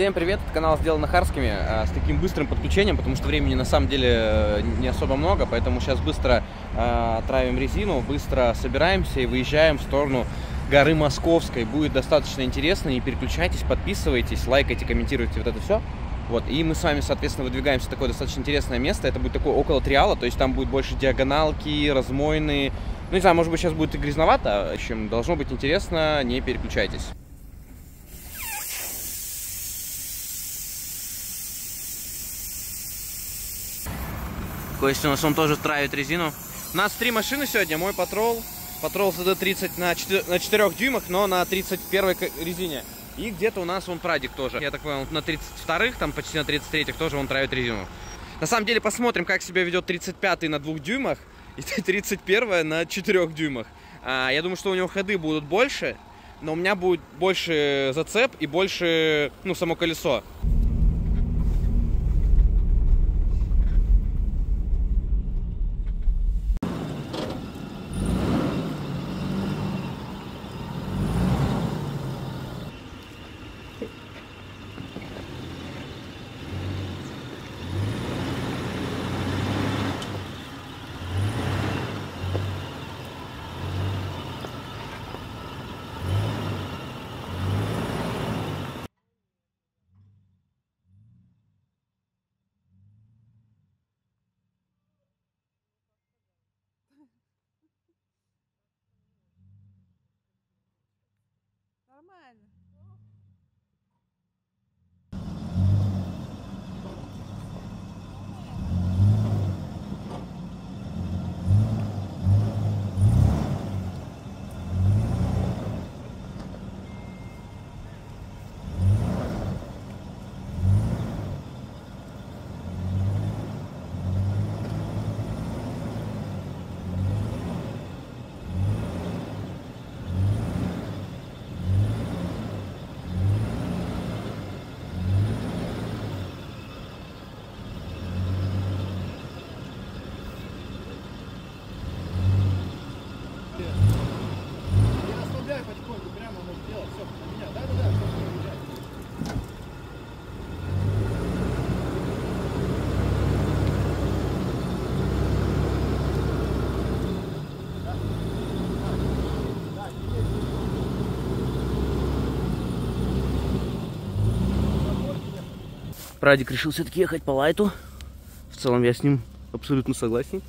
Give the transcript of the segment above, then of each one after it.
Всем привет, это канал сделано Харскими э, с таким быстрым подключением, потому что времени на самом деле э, не особо много, поэтому сейчас быстро э, травим резину, быстро собираемся и выезжаем в сторону горы Московской. Будет достаточно интересно, не переключайтесь, подписывайтесь, лайкайте, комментируйте вот это все. Вот, и мы с вами, соответственно, выдвигаемся в такое достаточно интересное место. Это будет такое около триала, то есть там будет больше диагоналки, размойные. Ну, не знаю, может быть, сейчас будет и грязновато. В общем, должно быть интересно, не переключайтесь. Костя у нас он тоже травит резину. У нас три машины сегодня. Мой патрол, патрол CD30 на 4, на 4 дюймах, но на 31 резине. И где-то у нас он прадик тоже. Я так понял, на 32-х, там почти на 33-х тоже он травит резину. На самом деле посмотрим, как себя ведет 35 на 2 дюймах и 31 на 4 дюймах. А, я думаю, что у него ходы будут больше, но у меня будет больше зацеп и больше, ну, само колесо. naman. Прадик решил все-таки ехать по лайту. В целом я с ним абсолютно согласен.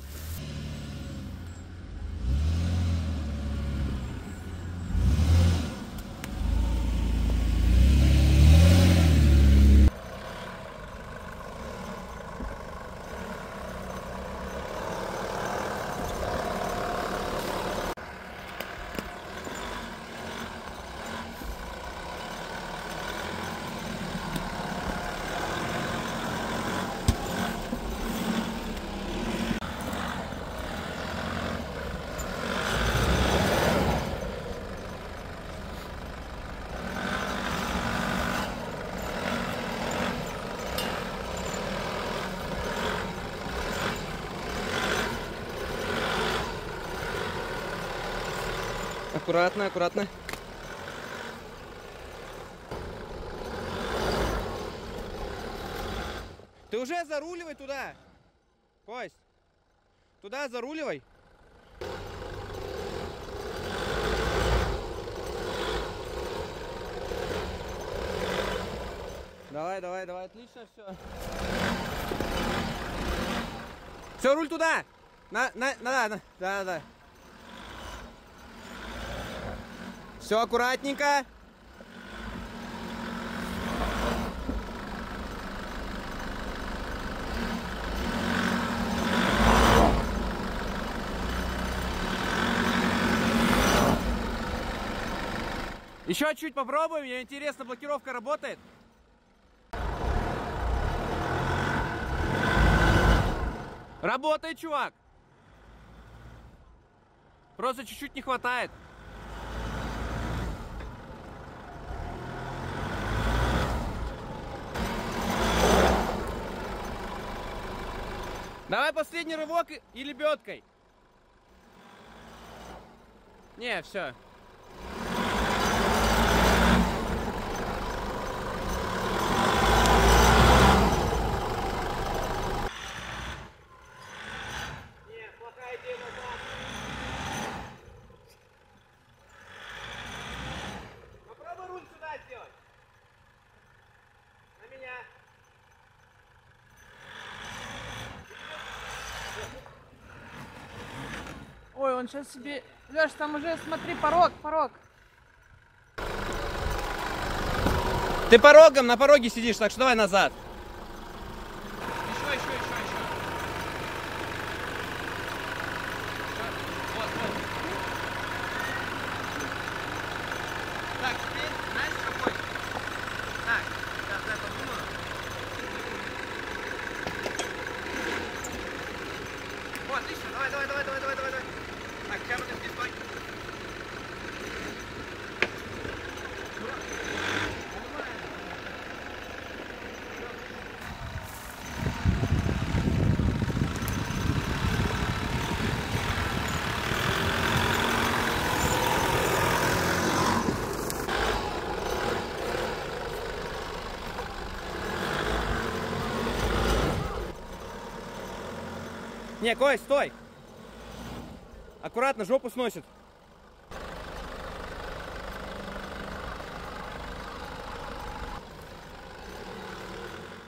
Аккуратно, аккуратно. Ты уже заруливай туда. Кость. Туда заруливай. Давай, давай, давай, отлично все. Все, руль туда. На, на, на, на, да, да. Все аккуратненько. Еще чуть попробуем, мне интересно, блокировка работает. Работает, чувак. Просто чуть-чуть не хватает. Давай последний рывок и- лебедкой. Не, все. Он сейчас себе... Леш, там уже, смотри, порог, порог. Ты порогом, на пороге сидишь, так что давай назад. Еще, еще, еще, еще. Вот, вот. Так, теперь, знаешь, какой? Так, сейчас дай подумаю. Вот, отлично, давай, давай, давай, давай, давай, давай. Так, камера, ты стой. Не, Кой, стой! Аккуратно, жопу сносит.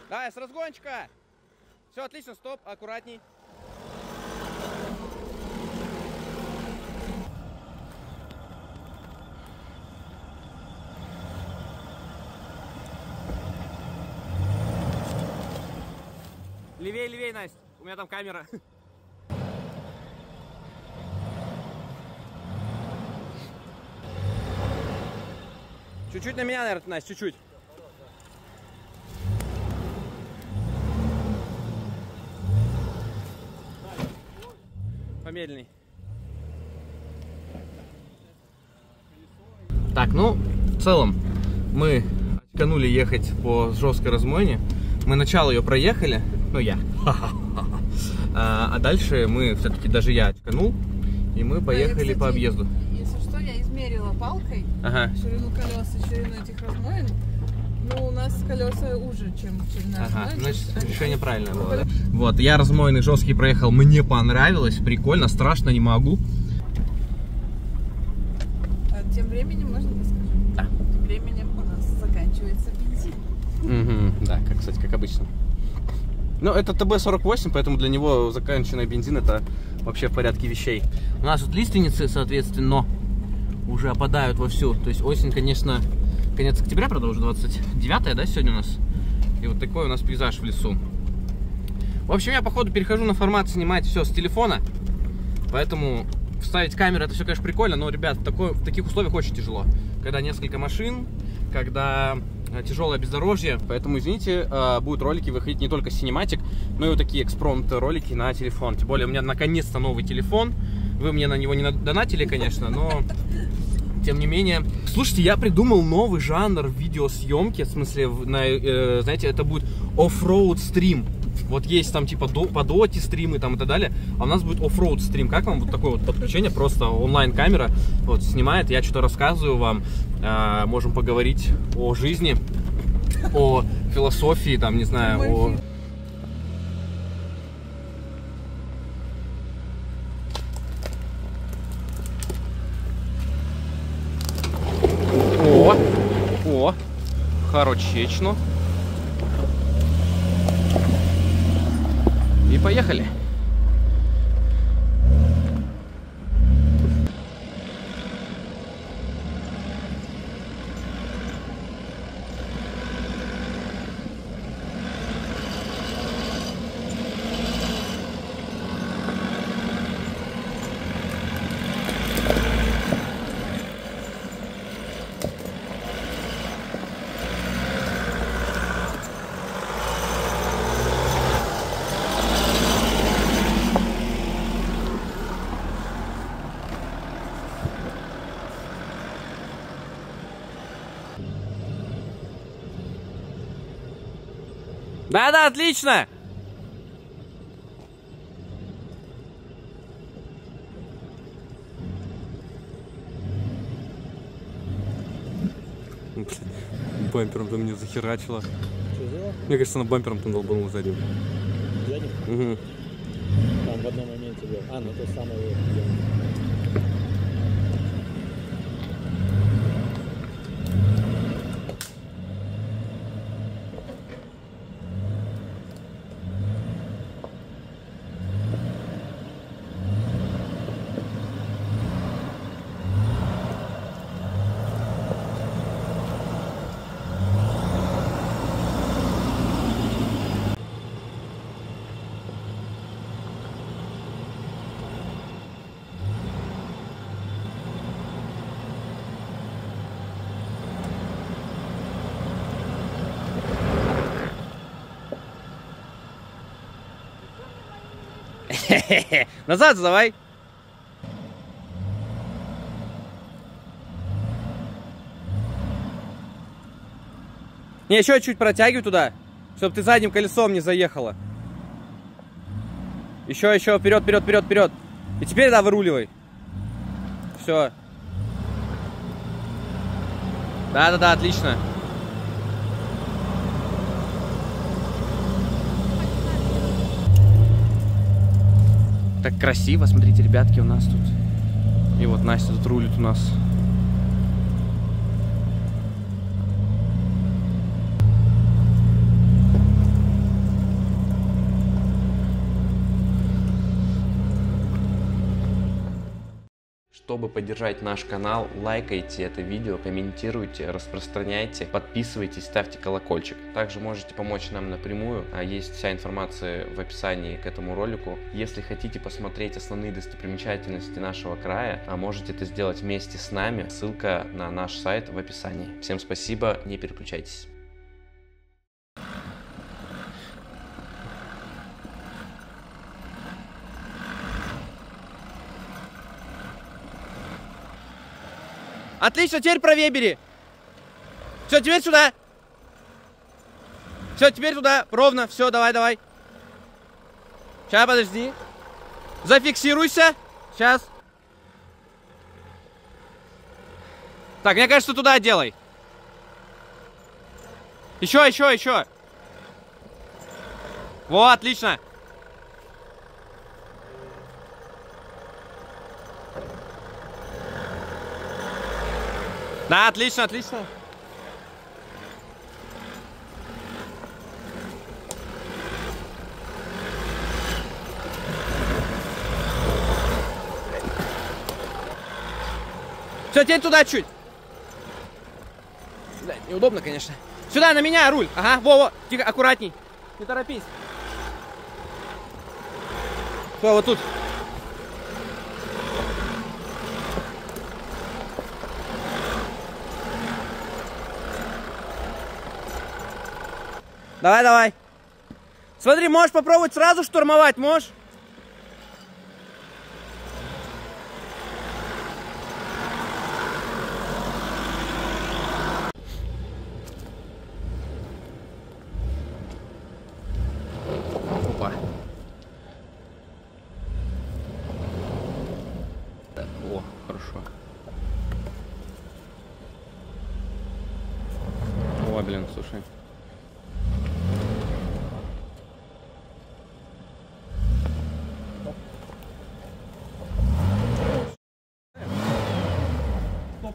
Давай, с разгончика! Все, отлично, стоп, аккуратней. Левей, левей, Настя. У меня там камера. Чуть-чуть на меня, наверное, Настя, чуть-чуть. Помедленней. Так, ну, в целом, мы очканули ехать по жесткой размойне. Мы начало ее проехали, ну я. А, а дальше мы все-таки, даже я очканул, и мы поехали кстати, по объезду. Если что, я измерила палкой Ага. ширину колес ширину этих размоин. Ну, у нас колеса уже, чем ширина Ага, размоин. значит, Они- решение правильное было. да? Вот, я размойный жесткий проехал, мне понравилось, прикольно, страшно не могу. А тем временем, можно я скажу? Да. Тем временем у нас заканчивается бензин. Мгм, Да, как, кстати, как обычно. Ну, это ТБ-48, поэтому для него заканчиванный бензин это вообще в порядке вещей. У нас тут лиственницы, соответственно, уже опадают вовсю. То есть осень, конечно, конец октября, правда, уже 29 да, сегодня у нас? И вот такой у нас пейзаж в лесу. В общем, я, походу, перехожу на формат снимать все с телефона. Поэтому вставить камеру, это все, конечно, прикольно, но, ребят, в, такой, в таких условиях очень тяжело. Когда несколько машин, когда э, тяжелое бездорожье. Поэтому, извините, э, будут ролики выходить не только синематик, но и вот такие экспромт ролики на телефон. Тем более, у меня наконец-то новый телефон. Вы мне на него не донатили, конечно, но тем не менее. Слушайте, я придумал новый жанр видеосъемки, в смысле, на, э, знаете, это будет оффроуд стрим. Вот есть там типа до, по доте стримы там и так далее, а у нас будет оффроуд стрим. Как вам вот такое вот подключение? Просто онлайн камера вот снимает, я что-то рассказываю вам, э, можем поговорить о жизни, о философии, там не знаю. О, о, хорошечно. И поехали. Да-да, отлично! Бампером там не захерачило. Что сделал? Мне кажется, она бампером там долбанул сзади. Сзади? Угу. Там в одном моменте был. А, ну то самое Назад давай. Не, еще чуть протягивай туда, чтобы ты задним колесом не заехала. Еще, еще, вперед, вперед, вперед, вперед. И теперь, да, выруливай. Все. Да-да-да, отлично. Так красиво, смотрите, ребятки, у нас тут. И вот Настя тут рулит у нас. Чтобы поддержать наш канал, лайкайте это видео, комментируйте, распространяйте, подписывайтесь, ставьте колокольчик. Также можете помочь нам напрямую, а есть вся информация в описании к этому ролику. Если хотите посмотреть основные достопримечательности нашего края, а можете это сделать вместе с нами, ссылка на наш сайт в описании. Всем спасибо, не переключайтесь. Отлично, теперь правее бери. Все, теперь сюда. Все, теперь туда, ровно. Все, давай, давай. Сейчас, подожди. Зафиксируйся. Сейчас. Так, мне кажется, туда делай. Еще, еще, еще. Во, отлично. Да, отлично, отлично. Все, теперь туда чуть. Да, неудобно, конечно. Сюда, на меня руль. Ага, во-во. Тихо, аккуратней. Не торопись. Все, вот тут. Давай, давай. Смотри, можешь попробовать сразу штурмовать, можешь? Опа. О, хорошо. О, блин, слушай.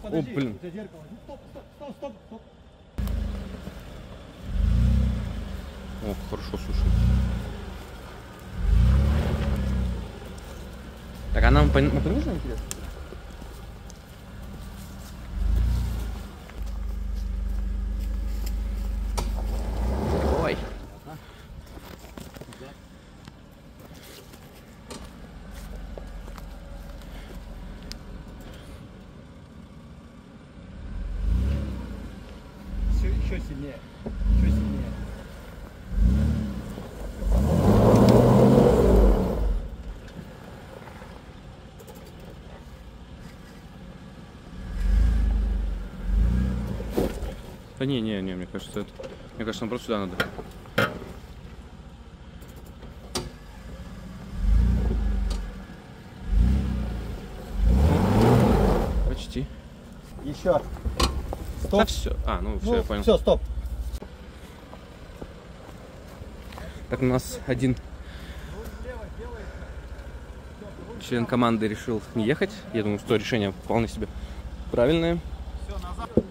Подожди, блин. У тебя зеркало. Стоп, стоп, стоп, стоп, стоп. О, хорошо, слушай. Так, а нам мы понижены, интересно? Ой. Еще, еще сильнее. Еще сильнее. Да не, не, не, мне кажется, это... Мне кажется, нам просто сюда надо. Почти. Еще. Да Стоп. все. А, ну все, Ну, я понял. Все, стоп. Так у нас один член команды решил не ехать. Я думаю, что решение вполне себе правильное. мы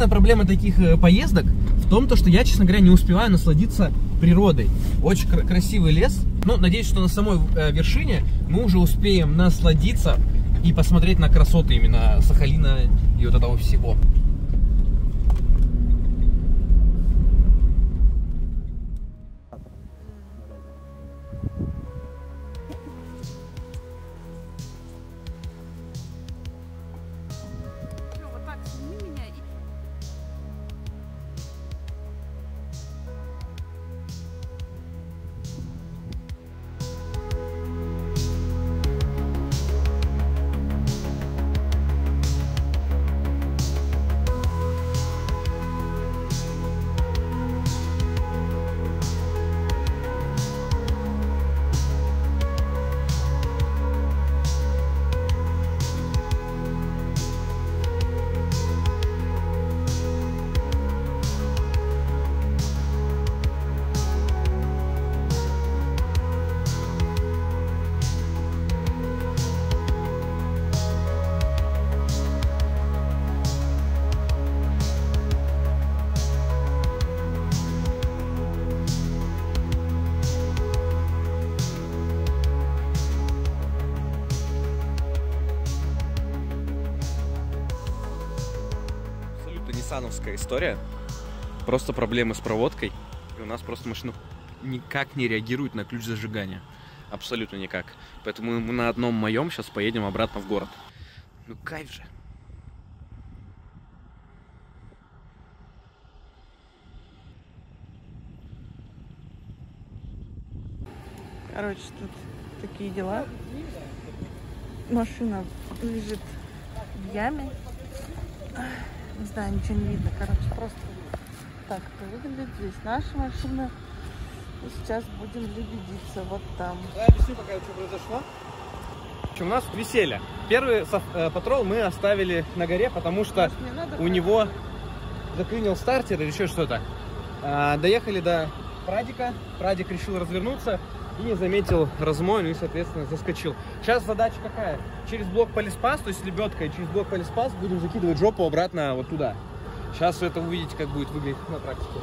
Единственная проблема таких э, поездок в том, то, что я, честно говоря, не успеваю насладиться природой. Очень кра- красивый лес. Ну, надеюсь, что на самой э, вершине мы уже успеем насладиться и посмотреть на красоты именно Сахалина и вот этого всего. Ниссановская история. Просто проблемы с проводкой. И у нас просто машина никак не реагирует на ключ зажигания. Абсолютно никак. Поэтому мы на одном моем сейчас поедем обратно в город. Ну кайф же. Короче, тут такие дела. Машина лежит в яме. Не знаю, ничего не видно. Короче, просто так это выглядит. Здесь наша машина. И сейчас будем лебедиться вот там. Я объясню пока, что произошло. У нас веселье. Первый э, патрол мы оставили на горе, потому что у него заклинил стартер или еще что-то. А, доехали до Прадика. Прадик решил развернуться и не заметил размой, ну и, соответственно, заскочил. Сейчас задача какая? Через блок полиспас, то есть лебедкой через блок полиспас будем закидывать жопу обратно вот туда. Сейчас это увидите, как будет выглядеть на практике.